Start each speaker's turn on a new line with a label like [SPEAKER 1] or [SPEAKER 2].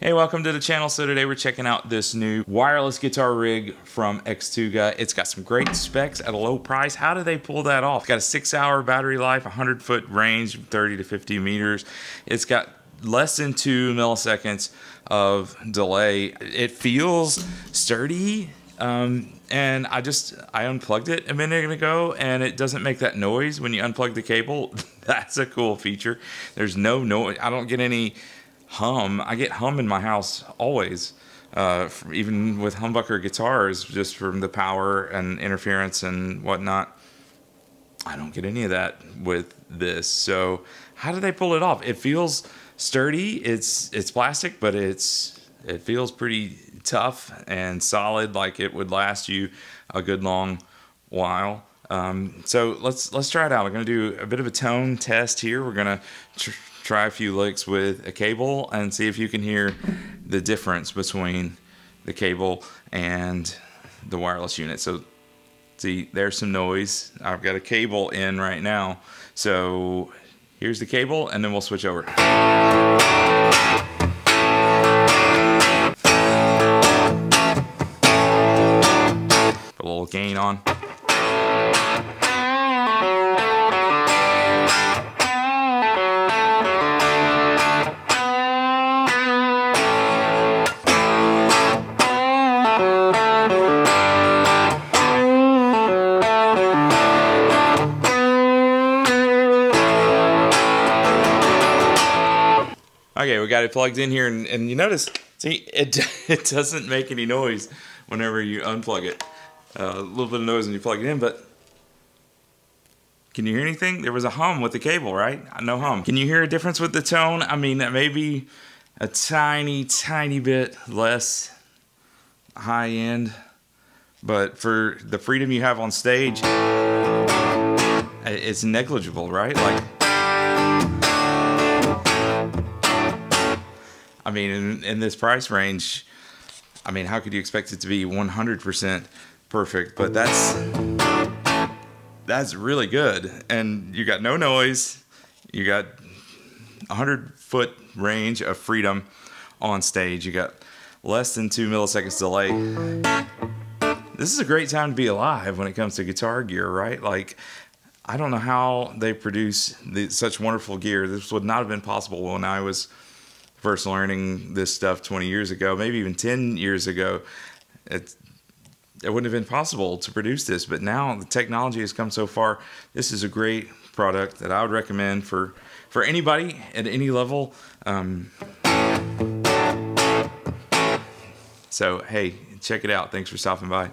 [SPEAKER 1] Hey, welcome to the channel. So today we're checking out this new wireless guitar rig from Xtuga. It's got some great specs at a low price. How do they pull that off? It's got a six hour battery life, 100 foot range, 30 to 50 meters. It's got less than two milliseconds of delay. It feels sturdy. Um, and I just, I unplugged it a minute ago and it doesn't make that noise when you unplug the cable. That's a cool feature. There's no noise. I don't get any hum. I get hum in my house always, uh, even with humbucker guitars, just from the power and interference and whatnot. I don't get any of that with this. So how do they pull it off? It feels sturdy. It's it's plastic, but it's it feels pretty tough and solid, like it would last you a good long while. Um, so let's let's try it out. We're gonna do a bit of a tone test here. We're gonna try a few licks with a cable and see if you can hear the difference between the cable and the wireless unit. So see, there's some noise. I've got a cable in right now. So here's the cable and then we'll switch over. Put a little gain on. Okay, we got it plugged in here, and, and you notice, see, it, it doesn't make any noise whenever you unplug it. Uh, a little bit of noise when you plug it in, but can you hear anything? There was a hum with the cable, right? No hum. Can you hear a difference with the tone? I mean, maybe a tiny, tiny bit less high end, but for the freedom you have on stage, it's negligible, right? Like, I mean, in, in this price range, I mean, how could you expect it to be 100% perfect? But that's that's really good. And you got no noise. You got 100 foot range of freedom on stage. You got less than two milliseconds delay. This is a great time to be alive when it comes to guitar gear, right? Like, I don't know how they produce the, such wonderful gear. This would not have been possible when I was first learning this stuff 20 years ago, maybe even 10 years ago, it, it wouldn't have been possible to produce this. But now the technology has come so far. This is a great product that I would recommend for, for anybody at any level. Um, so, hey, check it out. Thanks for stopping by.